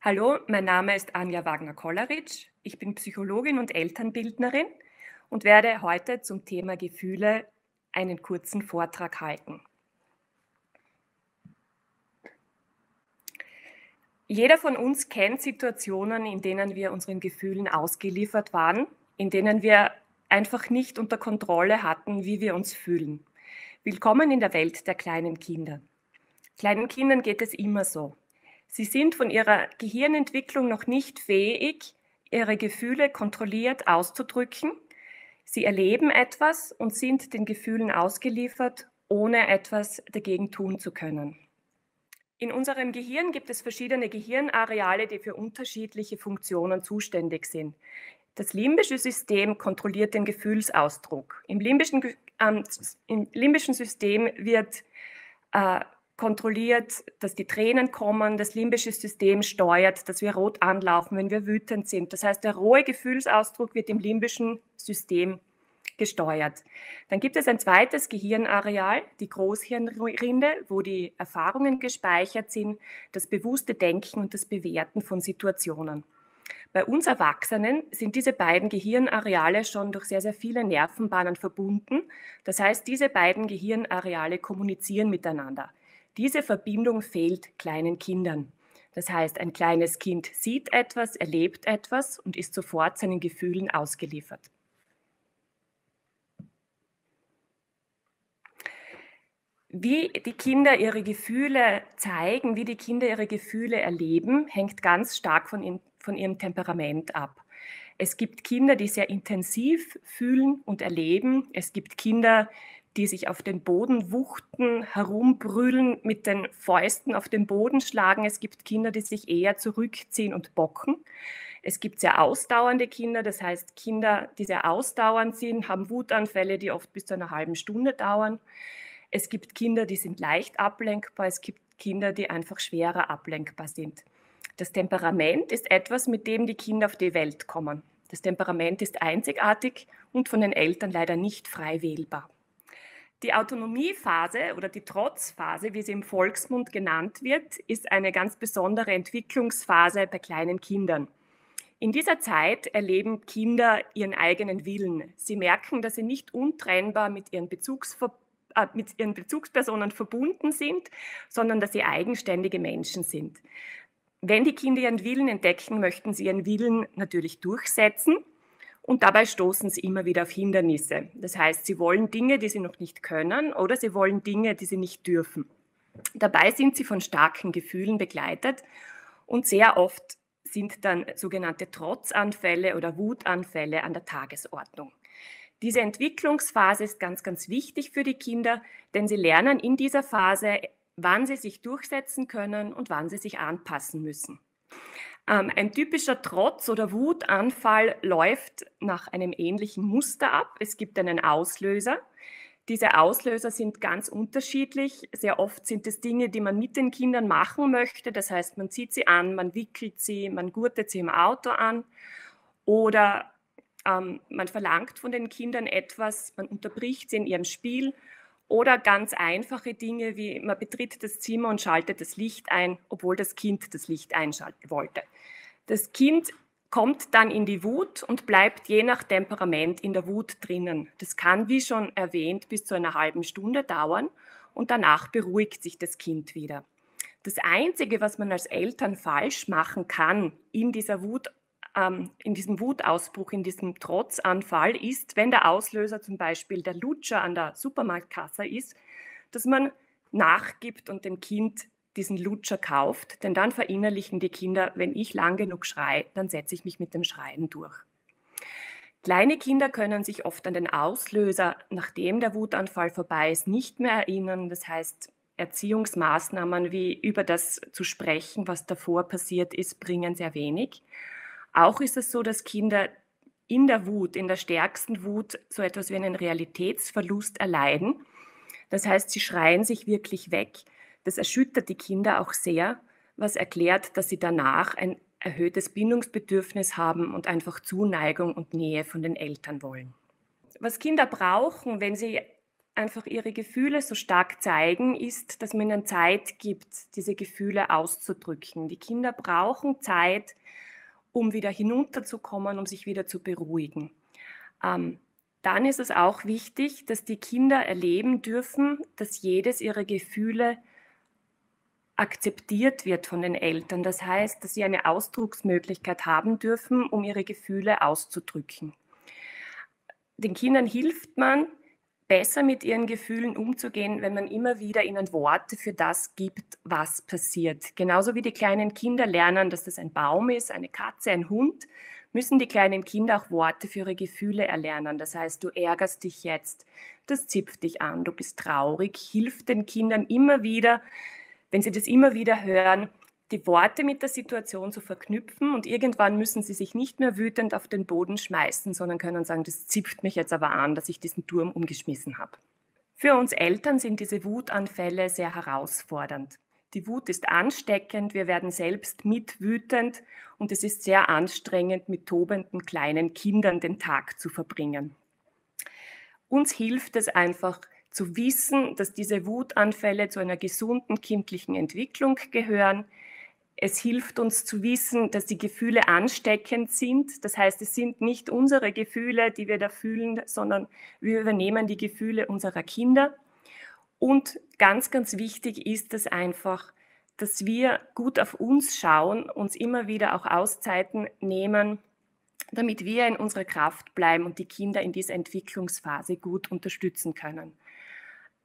Hallo, mein Name ist Anja Wagner-Kolleritsch. Ich bin Psychologin und Elternbildnerin und werde heute zum Thema Gefühle einen kurzen Vortrag halten. Jeder von uns kennt Situationen, in denen wir unseren Gefühlen ausgeliefert waren, in denen wir einfach nicht unter Kontrolle hatten, wie wir uns fühlen. Willkommen in der Welt der kleinen Kinder. Kleinen Kindern geht es immer so. Sie sind von ihrer Gehirnentwicklung noch nicht fähig, ihre Gefühle kontrolliert auszudrücken. Sie erleben etwas und sind den Gefühlen ausgeliefert, ohne etwas dagegen tun zu können. In unserem Gehirn gibt es verschiedene Gehirnareale, die für unterschiedliche Funktionen zuständig sind. Das limbische System kontrolliert den Gefühlsausdruck. Im limbischen, äh, im limbischen System wird äh, kontrolliert, dass die Tränen kommen, das limbische System steuert, dass wir rot anlaufen, wenn wir wütend sind. Das heißt, der rohe Gefühlsausdruck wird im limbischen System gesteuert. Dann gibt es ein zweites Gehirnareal, die Großhirnrinde, wo die Erfahrungen gespeichert sind, das bewusste Denken und das Bewerten von Situationen. Bei uns Erwachsenen sind diese beiden Gehirnareale schon durch sehr, sehr viele Nervenbahnen verbunden. Das heißt, diese beiden Gehirnareale kommunizieren miteinander. Diese Verbindung fehlt kleinen Kindern. Das heißt, ein kleines Kind sieht etwas, erlebt etwas und ist sofort seinen Gefühlen ausgeliefert. Wie die Kinder ihre Gefühle zeigen, wie die Kinder ihre Gefühle erleben, hängt ganz stark von, ihm, von ihrem Temperament ab. Es gibt Kinder, die sehr intensiv fühlen und erleben. Es gibt Kinder, die sich auf den Boden wuchten, herumbrüllen, mit den Fäusten auf den Boden schlagen. Es gibt Kinder, die sich eher zurückziehen und bocken. Es gibt sehr ausdauernde Kinder, das heißt Kinder, die sehr ausdauernd sind, haben Wutanfälle, die oft bis zu einer halben Stunde dauern. Es gibt Kinder, die sind leicht ablenkbar. Es gibt Kinder, die einfach schwerer ablenkbar sind. Das Temperament ist etwas, mit dem die Kinder auf die Welt kommen. Das Temperament ist einzigartig und von den Eltern leider nicht frei wählbar. Die Autonomiephase oder die Trotzphase, wie sie im Volksmund genannt wird, ist eine ganz besondere Entwicklungsphase bei kleinen Kindern. In dieser Zeit erleben Kinder ihren eigenen Willen. Sie merken, dass sie nicht untrennbar mit ihren Bezugsver äh, mit ihren Bezugspersonen verbunden sind, sondern dass sie eigenständige Menschen sind. Wenn die Kinder ihren Willen entdecken, möchten sie ihren Willen natürlich durchsetzen und dabei stoßen sie immer wieder auf Hindernisse. Das heißt, sie wollen Dinge, die sie noch nicht können oder sie wollen Dinge, die sie nicht dürfen. Dabei sind sie von starken Gefühlen begleitet und sehr oft sind dann sogenannte Trotzanfälle oder Wutanfälle an der Tagesordnung. Diese Entwicklungsphase ist ganz, ganz wichtig für die Kinder, denn sie lernen in dieser Phase, wann sie sich durchsetzen können und wann sie sich anpassen müssen. Ähm, ein typischer Trotz- oder Wutanfall läuft nach einem ähnlichen Muster ab. Es gibt einen Auslöser. Diese Auslöser sind ganz unterschiedlich. Sehr oft sind es Dinge, die man mit den Kindern machen möchte. Das heißt, man zieht sie an, man wickelt sie, man gurtet sie im Auto an. Oder ähm, man verlangt von den Kindern etwas, man unterbricht sie in ihrem Spiel oder ganz einfache Dinge wie man betritt das Zimmer und schaltet das Licht ein, obwohl das Kind das Licht einschalten wollte. Das Kind kommt dann in die Wut und bleibt je nach Temperament in der Wut drinnen. Das kann, wie schon erwähnt, bis zu einer halben Stunde dauern und danach beruhigt sich das Kind wieder. Das Einzige, was man als Eltern falsch machen kann in dieser Wut, ähm, in diesem Wutausbruch, in diesem Trotzanfall ist, wenn der Auslöser zum Beispiel der Lutscher an der Supermarktkasse ist, dass man nachgibt und dem Kind diesen Lutscher kauft, denn dann verinnerlichen die Kinder, wenn ich lang genug schreie, dann setze ich mich mit dem Schreien durch. Kleine Kinder können sich oft an den Auslöser, nachdem der Wutanfall vorbei ist, nicht mehr erinnern. Das heißt, Erziehungsmaßnahmen wie über das zu sprechen, was davor passiert ist, bringen sehr wenig. Auch ist es so, dass Kinder in der Wut, in der stärksten Wut, so etwas wie einen Realitätsverlust erleiden. Das heißt, sie schreien sich wirklich weg. Das erschüttert die Kinder auch sehr, was erklärt, dass sie danach ein erhöhtes Bindungsbedürfnis haben und einfach Zuneigung und Nähe von den Eltern wollen. Was Kinder brauchen, wenn sie einfach ihre Gefühle so stark zeigen, ist, dass man ihnen Zeit gibt, diese Gefühle auszudrücken. Die Kinder brauchen Zeit, um wieder hinunterzukommen, um sich wieder zu beruhigen. Ähm, dann ist es auch wichtig, dass die Kinder erleben dürfen, dass jedes ihrer Gefühle akzeptiert wird von den Eltern. Das heißt, dass sie eine Ausdrucksmöglichkeit haben dürfen, um ihre Gefühle auszudrücken. Den Kindern hilft man, besser mit ihren Gefühlen umzugehen, wenn man immer wieder ihnen Worte für das gibt, was passiert. Genauso wie die kleinen Kinder lernen, dass das ein Baum ist, eine Katze, ein Hund, müssen die kleinen Kinder auch Worte für ihre Gefühle erlernen. Das heißt, du ärgerst dich jetzt, das zipft dich an, du bist traurig, hilft den Kindern immer wieder, wenn sie das immer wieder hören, die Worte mit der Situation zu verknüpfen und irgendwann müssen sie sich nicht mehr wütend auf den Boden schmeißen, sondern können sagen, das zipft mich jetzt aber an, dass ich diesen Turm umgeschmissen habe. Für uns Eltern sind diese Wutanfälle sehr herausfordernd. Die Wut ist ansteckend, wir werden selbst mitwütend und es ist sehr anstrengend, mit tobenden kleinen Kindern den Tag zu verbringen. Uns hilft es einfach zu wissen, dass diese Wutanfälle zu einer gesunden kindlichen Entwicklung gehören, es hilft uns zu wissen, dass die Gefühle ansteckend sind. Das heißt, es sind nicht unsere Gefühle, die wir da fühlen, sondern wir übernehmen die Gefühle unserer Kinder. Und ganz, ganz wichtig ist es einfach, dass wir gut auf uns schauen, uns immer wieder auch Auszeiten nehmen, damit wir in unserer Kraft bleiben und die Kinder in dieser Entwicklungsphase gut unterstützen können.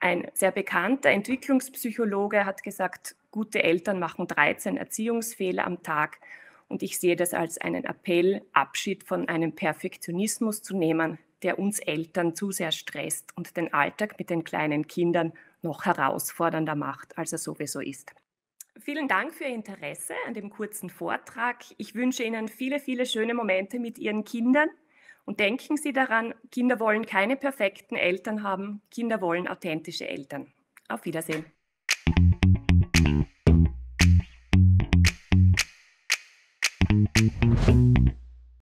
Ein sehr bekannter Entwicklungspsychologe hat gesagt, gute Eltern machen 13 Erziehungsfehler am Tag. Und ich sehe das als einen Appell, Abschied von einem Perfektionismus zu nehmen, der uns Eltern zu sehr stresst und den Alltag mit den kleinen Kindern noch herausfordernder macht, als er sowieso ist. Vielen Dank für Ihr Interesse an dem kurzen Vortrag. Ich wünsche Ihnen viele, viele schöne Momente mit Ihren Kindern. Und denken Sie daran, Kinder wollen keine perfekten Eltern haben, Kinder wollen authentische Eltern. Auf Wiedersehen.